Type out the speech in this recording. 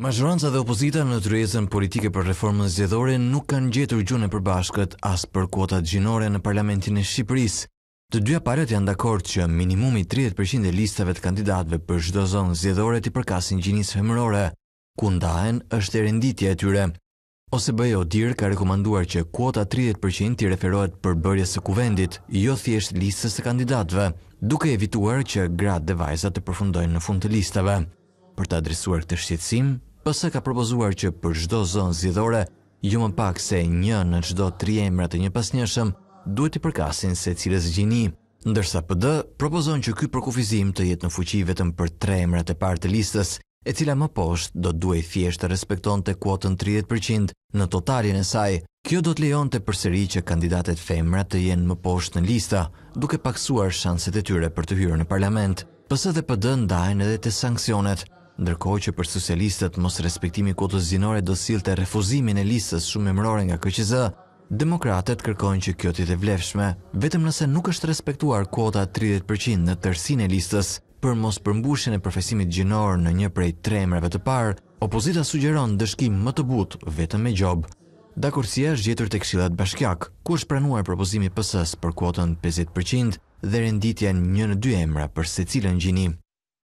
Mazhoranca dhe opozita në tryezën politike për reformën zgjedhore nuk kanë gjetur gjuhën e përbashkët as për kuotat gjinore në Parlamentin e Shqipërisë. Të dyja palët janë dakord që minimumi tridhjetë për qind e listave të kandidatëve për çdo zonë zgjedhore t'i përkasin gjinisë femërore. Ku ndahen është te renditja e tyre. OSBE ODIHR ka rekomanduar që kuota tridhjetë për qind t'i referohet përbërjes së Kuvendit, jo thjesht listës së kandidatëve, duke evituar që gratë dhe vajzat të përfundojnë në fund të listave. Për të adresuar këtë shqetësim, PS ka propozuar që për çdo zonë zgjedhore, jo më pak se një në çdo tri emra të njëpasnjëshëm duhet t'i përkasin secilës gjini. Ndërsa PD propozon që ky përkufizim të jetë në fuqi vetëm për tre emrat e parë të listës, e cila më poshtë do të duhej thjesht të respektonte kuotën tridhjetë për qind në totalin e saj. Kjo do të lejonte përsëri që kandidatet femra të jenë më poshtë në lista, duke pakësuar shanset e tyre për të hyrë në parlament. PS dhe PD ndahen edhe te sanksionet. Ndërkohë që për socialistët mosrespektimi i kuotës gjinore do të sillte refuzimin e listës shumëemërore nga KQZ, Demokratët kërkojnë që kjo të jetë e vlefshme, vetëm nëse nuk është respektuar kuota tridhjetë për qind në tërësinë e listës për mospërmbushjen e përfaqësimit gjinor në një prej tre emrave të parë, opozita sugjeron ndëshkim më të butë vetëm me gjobë. Dakordësia është gjetur te këshillat bashkiakë, ku është pranuar propozimi i PS-së për kuotën pesëdhjetë për qind dhe renditjen një në dy emra për secilën gjini.